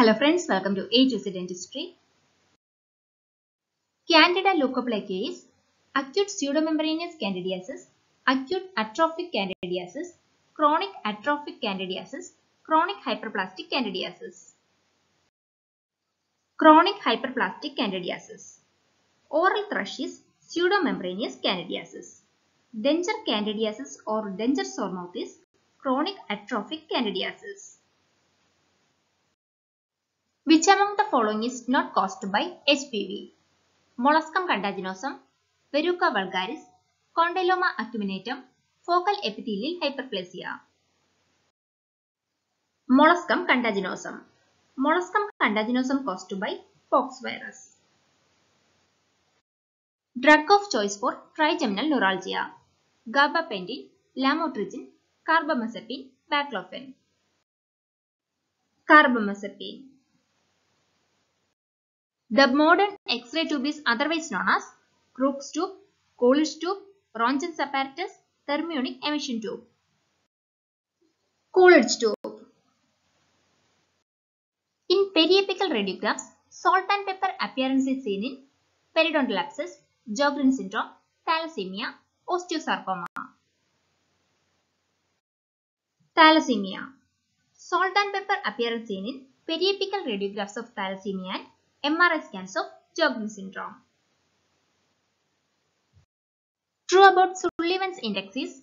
Hello friends, welcome to Z Dentistry. Candida leukoplakia is acute pseudomembranous candidiasis, acute atrophic candidiasis, chronic atrophic candidiasis, chronic hyperplastic candidiasis. Chronic hyperplastic candidiasis. Oral thrush is pseudomembranous candidiasis. Denture candidiasis or denture sore mouth is chronic atrophic candidiasis. Which among the following is not caused by HPV? Molluscum contaginosum, Verruca vulgaris, Condyloma acuminatum, focal epithelial hyperplasia. Molluscum contaginosum. Molluscum contaginosum caused by pox virus. Drug of choice for trigeminal neuralgia. Gabapentin, lamotrigine, carbamazepine, baclofen. Carbamazepine. The modern X-ray tube is otherwise known as Crookes tube, Coolidge tube, Roentgen's apparatus, thermionic emission tube. Coolidge tube. In periapical radiographs, salt and pepper appearance is seen in periodontal abscess, Sjogren syndrome, thalassemia, osteosarcoma. Thalassemia. Salt and pepper appearance seen in periapical radiographs of thalassemia and MRI scans of Sjogren syndrome. True about Sullivan's index is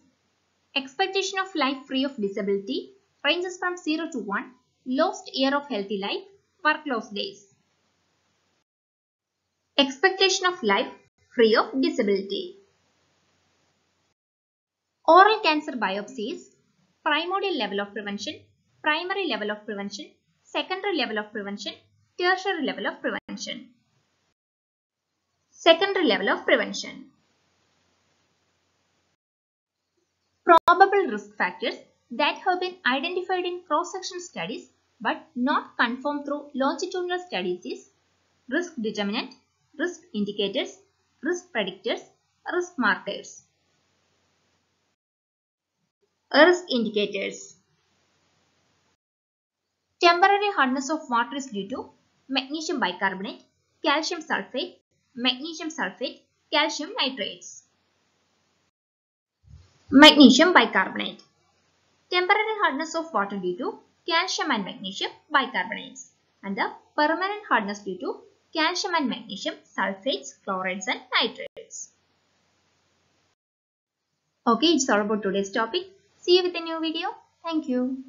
expectation of life free of disability ranges from 0 to 1, lost year of healthy life, work lost days. Expectation of life free of disability. Oral cancer biopsies, primordial level of prevention, primary level of prevention, secondary level of prevention, tertiary level of prevention. Secondary level of prevention. Probable risk factors that have been identified in cross-section studies but not confirmed through longitudinal studies is risk determinant, risk indicators, risk predictors, risk markers. Risk indicators. Temporary hardness of water is due to magnesium bicarbonate, calcium sulfate, magnesium sulfate, calcium nitrates. Magnesium bicarbonate. Temporary hardness of water due to calcium and magnesium bicarbonates and the permanent hardness due to calcium and magnesium sulfates, chlorides and nitrates. Okay, it's all about today's topic. See you with a new video. Thank you.